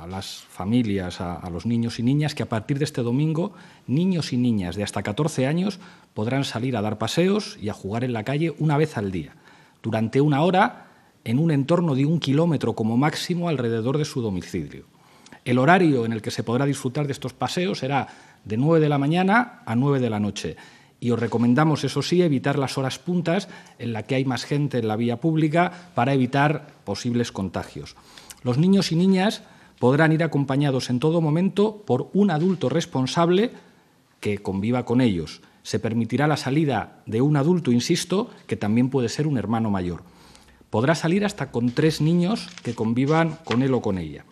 a las familias, a, los niños y niñas, que a partir de este domingo, niños y niñas de hasta 14 años podrán salir a dar paseos y a jugar en la calle una vez al día, durante una hora, en un entorno de un kilómetro como máximo alrededor de su domicilio. El horario en el que se podrá disfrutar de estos paseos será de 9 de la mañana a 9 de la noche. Y os recomendamos, eso sí, evitar las horas puntas en las que hay más gente en la vía pública para evitar posibles contagios. Los niños y niñas podrán ir acompañados en todo momento por un adulto responsable que conviva con ellos. Se permitirá la salida de un adulto, insisto, que también puede ser un hermano mayor. Podrá salir hasta con tres niños que convivan con él o con ella.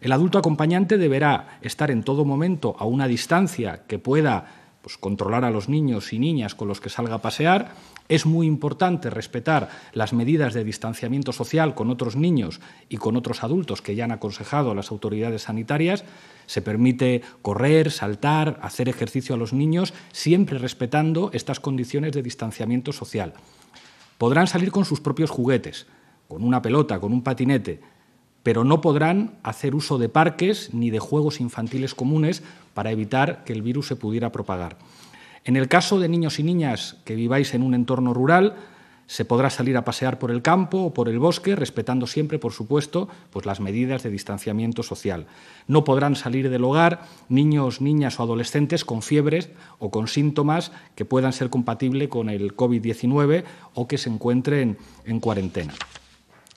El adulto acompañante deberá estar en todo momento a una distancia que pueda pues, controlar a los niños y niñas con los que salga a pasear. Es muy importante respetar las medidas de distanciamiento social con otros niños y con otros adultos que ya han aconsejado las autoridades sanitarias. Se permite correr, saltar, hacer ejercicio a los niños, siempre respetando estas condiciones de distanciamiento social. Podrán salir con sus propios juguetes, con una pelota, con un patinete, pero no podrán hacer uso de parques ni de juegos infantiles comunes para evitar que el virus se pudiera propagar. En el caso de niños y niñas que viváis en un entorno rural, se podrá salir a pasear por el campo o por el bosque, respetando siempre, por supuesto, pues las medidas de distanciamiento social. No podrán salir del hogar niños, niñas o adolescentes con fiebres o con síntomas que puedan ser compatibles con el COVID-19 o que se encuentren en cuarentena.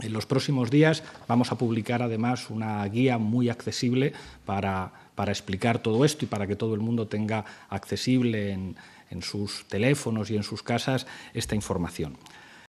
En los próximos días vamos a publicar además una guía muy accesible para, para explicar todo esto y para que todo el mundo tenga accesible en, en sus teléfonos y en sus casas esta información.